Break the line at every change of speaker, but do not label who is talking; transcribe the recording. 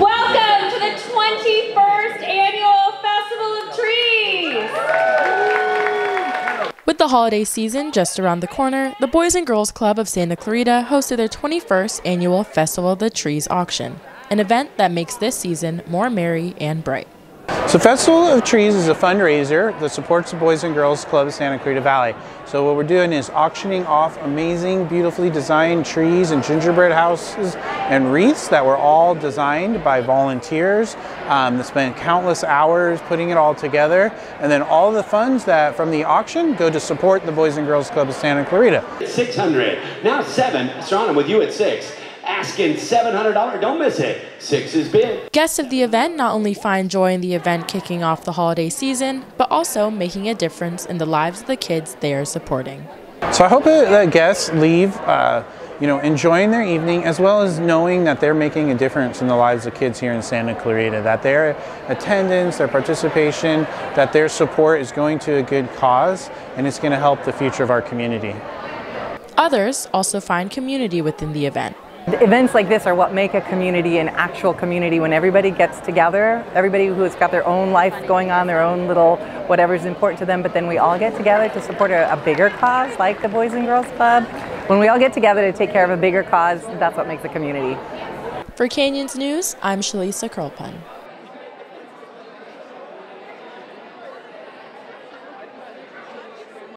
Welcome to the 21st Annual Festival of Trees!
With the holiday season just around the corner, the Boys and Girls Club of Santa Clarita hosted their 21st annual Festival of the Trees auction, an event that makes this season more merry and bright.
So Festival of Trees is a fundraiser that supports the Boys and Girls Club of Santa Clarita Valley. So what we're doing is auctioning off amazing, beautifully designed trees and gingerbread houses and wreaths that were all designed by volunteers um, that spent countless hours putting it all together. And then all the funds that from the auction go to support the Boys and Girls Club of Santa Clarita.
600. Now seven. Sean, with you at six asking $700. Don't miss it. Six is bid.
Guests of the event not only find joy in the event kicking off the holiday season, but also making a difference in the lives of the kids they are supporting.
So I hope that guests leave, uh, you know, enjoying their evening as well as knowing that they're making a difference in the lives of kids here in Santa Clarita, that their attendance, their participation, that their support is going to a good cause and it's going to help the future of our community.
Others also find community within the event.
Events like this are what make a community an actual community when everybody gets together, everybody who's got their own life going on, their own little whatever's important to them, but then we all get together to support a, a bigger cause like the Boys and Girls Club. When we all get together to take care of a bigger cause, that's what makes a community.
For Canyons News, I'm Shalisa Curlpun.